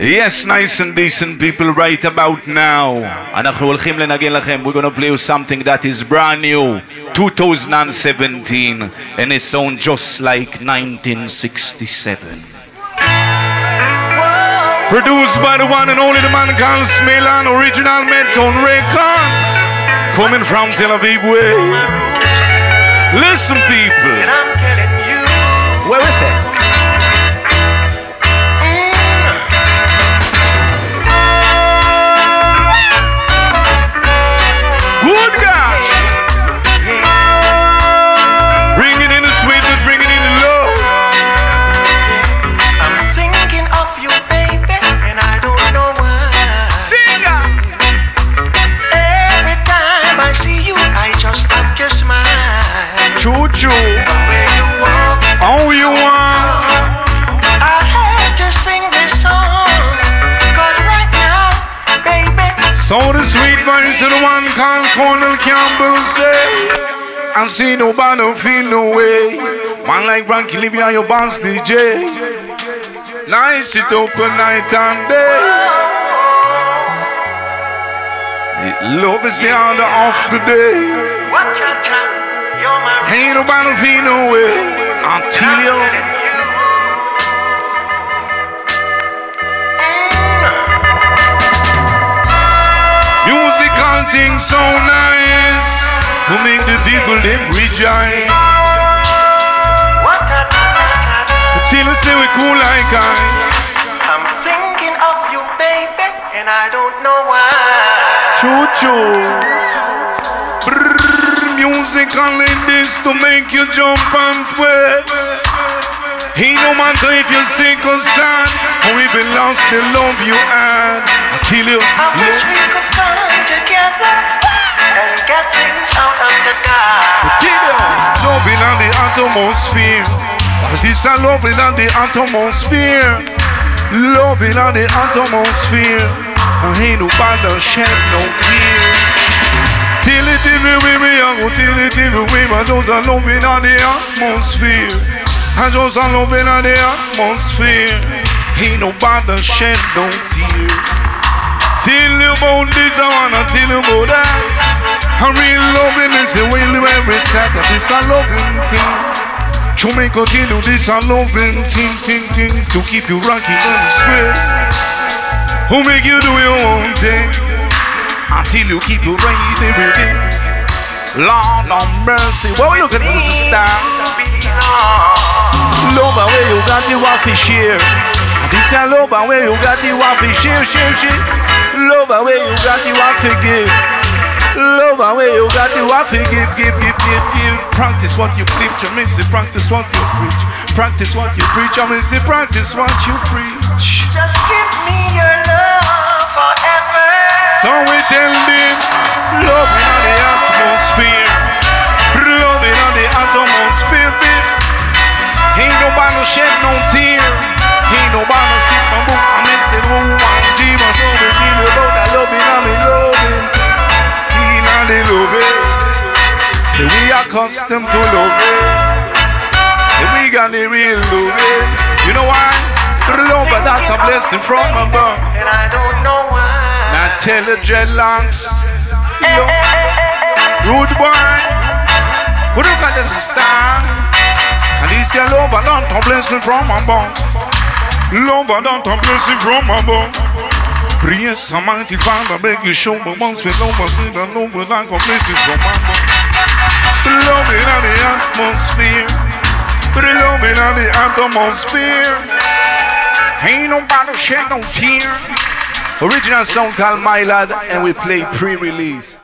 Yes, nice and decent people right about now. We're gonna play you something that is brand new. 2017 and it sounds just like 1967. Produced by the one and only the man called Milan, original Medtone Records, coming from Tel Aviv way. Listen people. How you want? I have to sing this song. Cause right now, baby, So the sweet voice of the one called Cornell Campbell say, I see nobody feel no way. Man like Ranking Levy, your boss DJ. Nice it open night and day. Love is the order of the day. what cha cha, you're Ain't nobody feel no way. You. Musical things so nice to make the people them rejoice. Till you say we cool like ice. I'm thinking of you, baby, and I don't know why. Choo choo. Musical in this to make you jump and twist. He no matter if you're sick or sad, or even lost the love you had. I tell you, I wish love, we could come together and get things out of the dark. you, loving on the atmosphere. This a loving on the atmosphere. Loving on the atmosphere. And ain't nobody shed no but just a loving on the atmosphere And just a loving on the atmosphere. Ain't nobody shed no tear Tell you about this, I wanna tell you about that. A real loving is the way you every second This a loving thing. Jamaica tell you this a loving thing, thing, thing To keep you rocking on the Who make you do your own thing? Until you keep you right every day. Lord of mercy. What we looking at? Love the way you got the share. This a love the way you got the share, share, share. Love the way you got the give. Love the way you got the give, give, give, give, give. Practice what you preach, I mean say practice what you preach. Practice what you preach, I mean say practice what you preach. Just give me your love forever. So we tell them, the atmosphere, loving on the atmosphere. Ain't nobody no shed no tear, ain't nobody no skip a book. I miss it, oh one demon. So we you about that loving and me loving, in the loving. Say we accustomed to loving, say we got the real loving. You know why? Love that a blessing from above. And I don't know why. Now tell the dreadlocks, yo, rude boy, at the star. And love and not a blessing from above. Love and not a blessing from above. Praise Almighty Father, beg you show me once we love us in the love like a blessing from above. Love in the atmosphere, love in the atmosphere. Ain't nobody shed no tear. Original song called My Lord, and we play pre-release.